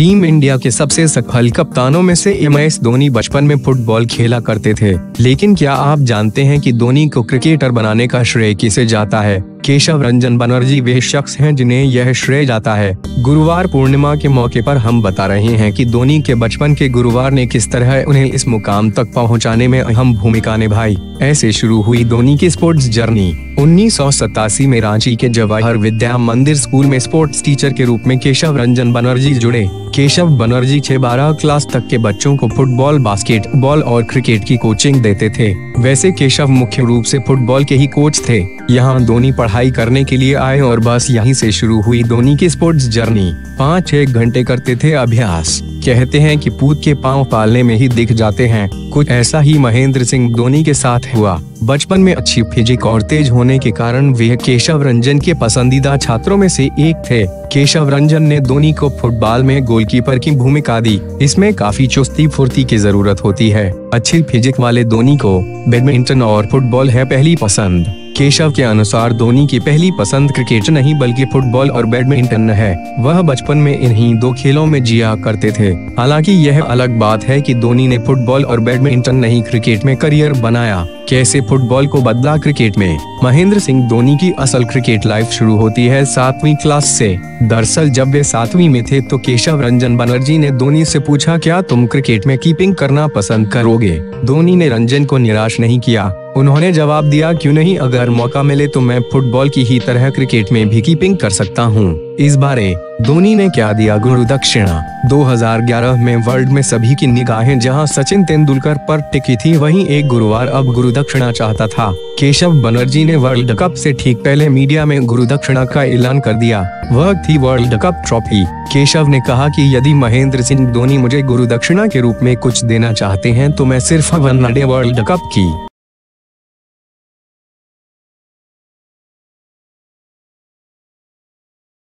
Team India के सबसे सफल कप्तानों में से एम एस धोनी बचपन में फुटबॉल खेला करते थे। लेकिन क्या आप जानते हैं कि धोनी को क्रिकेटर बनाने का श्रेय किसे जाता है? केशव, रंजन बनर्जी वे शख्स हैं जिन्हें यह श्रेय जाता है। गुरुवार पूर्णिमा के मौके पर हम बता रहे हैं कि धोनी के बचपन के गुरुवार ने किस तरह उन्हें इस मुकाम तक पहुँचाने में अहम भूमिका निभाई। ऐसे शुरू हुई धोनी की स्पोर्ट्स जर्नी। उन्नीस सौ सतासी में रांची के जवाहर विद्या मंदिर स्कूल में स्पोर्ट्स टीचर के रूप में केशव, रंजन बनर्जी जुड़े। केशव बनर्जी छह बारह क्लास तक के बच्चों को फुटबॉल, बास्केटबॉल और क्रिकेट की कोचिंग देते थे। वैसे केशव मुख्य रूप से फुटबॉल के ही कोच थे। यहाँ धोनी पढ़ाई करने के लिए आए और बस यहीं से शुरू हुई धोनी की स्पोर्ट्स जर्नी पाँच छह घंटे करते थे अभ्यास। कहते हैं कि पूत के पाँव पालने में ही दिख जाते हैं। कुछ ऐसा ही महेंद्र सिंह धोनी के साथ हुआ। बचपन में अच्छी फिजिक और तेज होने के कारण वे केशव रंजन के पसंदीदा छात्रों में से एक थे। केशव रंजन ने धोनी को फुटबॉल में गोलकीपर की भूमिका दी। इसमें काफ़ी चुस्ती फुर्ती की ज़रूरत होती है। अच्छी फिजिक वाले धोनी को बैडमिंटन और फुटबॉल है पहली पसंद। केशव के अनुसार धोनी की पहली पसंद क्रिकेट नहीं बल्कि फुटबॉल और बैडमिंटन है। वह बचपन में इन्हीं दो खेलों में जिया करते थे। हालाँकि यह अलग बात है कि धोनी ने फुटबॉल और बैडमिंटन नहीं क्रिकेट में करियर बनाया। कैसे फुटबॉल को बदला क्रिकेट में? महेंद्र सिंह धोनी की असल क्रिकेट लाइफ शुरू होती है सातवीं क्लास से। दरअसल जब वे सातवीं में थे तो केशव रंजन बनर्जी ने धोनी से पूछा, क्या तुम क्रिकेट में कीपिंग करना पसंद करोगे? धोनी ने रंजन को निराश नहीं किया। उन्होंने जवाब दिया, क्यों नहीं, अगर मौका मिले तो मैं फुटबॉल की ही तरह क्रिकेट में भी कीपिंग कर सकता हूँ। इस बारे धोनी ने क्या दिया गुरु दक्षिणा? 2011 में वर्ल्ड में सभी की निगाहें जहाँ सचिन तेंदुलकर पर टिकी थी, वहीं एक गुरुवार अब गुरु दक्षिणा चाहता था। केशव बनर्जी ने वर्ल्ड कप से ठीक पहले मीडिया में गुरु दक्षिणा का ऐलान कर दिया। वह थी वर्ल्ड कप ट्रॉफी। केशव ने कहा कि यदि महेंद्र सिंह धोनी मुझे गुरु दक्षिणा के रूप में कुछ देना चाहते हैं तो मैं सिर्फ़ वर्ल्ड कप की